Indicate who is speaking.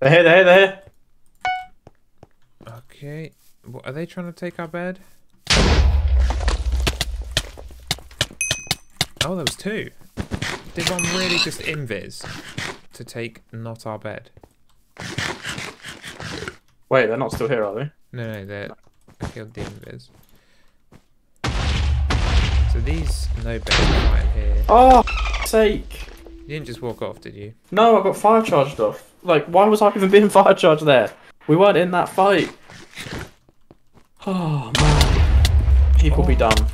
Speaker 1: They're here, they're here, they're here.
Speaker 2: Okay. What, are they trying to take our bed? Oh, there was two. Did one really just invis to take not our bed?
Speaker 1: Wait, they're not still here, are they?
Speaker 2: No, no, they they killed the invis. So these no beds are right here.
Speaker 1: Oh, sake.
Speaker 2: You didn't just walk off, did you?
Speaker 1: No, I got fire charged off. Like, why was I even being fire charged there? We weren't in that fight. Oh, man. People be oh. dumb.